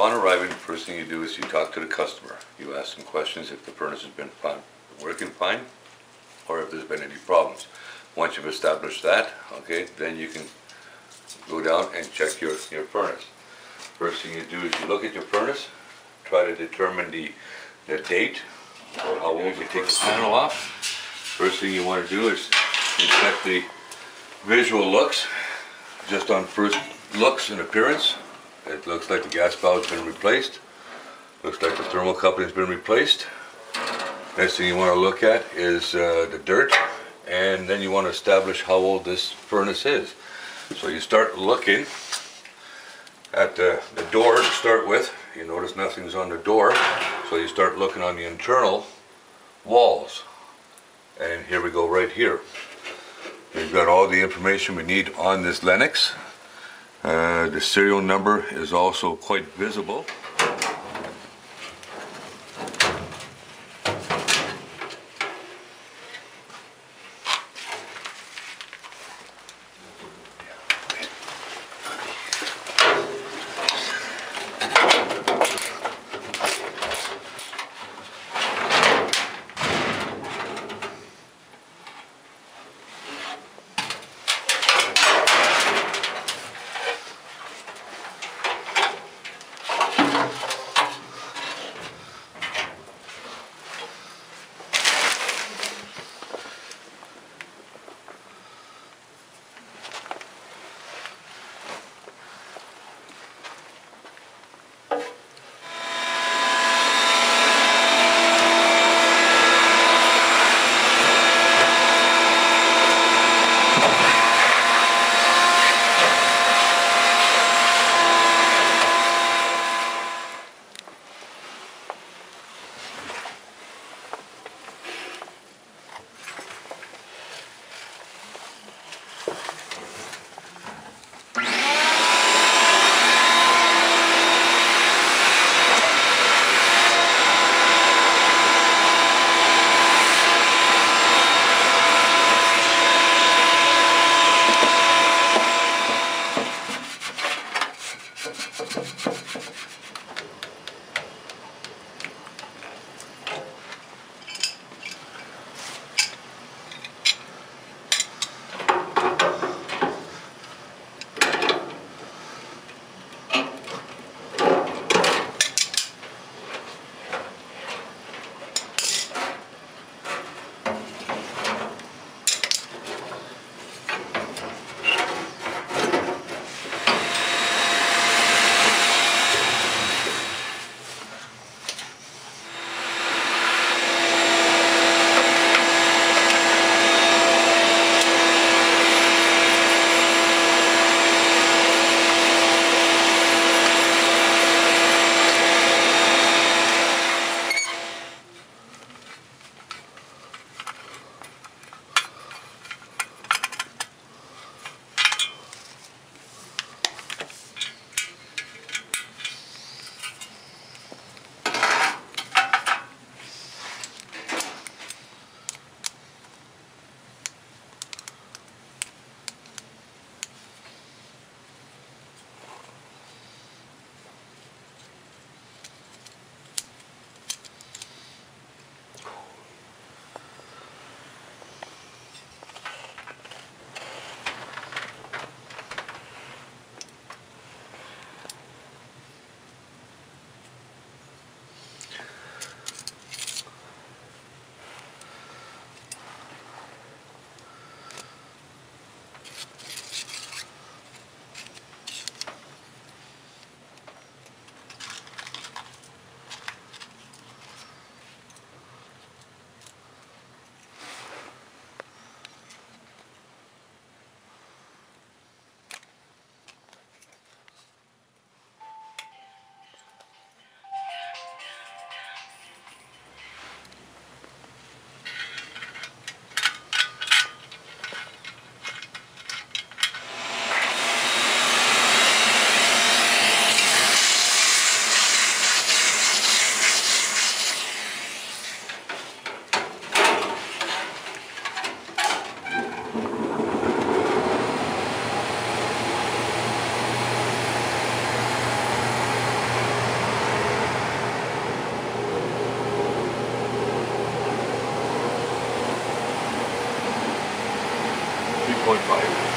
Upon arriving, the first thing you do is you talk to the customer. You ask them questions if the furnace has been fine, working fine, or if there's been any problems. Once you've established that, okay, then you can go down and check your, your furnace. First thing you do is you look at your furnace, try to determine the, the date, or how old you take the panel off. First thing you wanna do is inspect the visual looks, just on first looks and appearance. It looks like the gas valve's been replaced. Looks like the thermocoupling's been replaced. Next thing you wanna look at is, uh, the dirt, and then you wanna establish how old this furnace is. So you start looking at the, the door to start with. You notice nothing's on the door, so you start looking on the internal walls. And here we go right here. We've got all the information we need on this Lennox. Uh, the serial number is also quite visible. point value.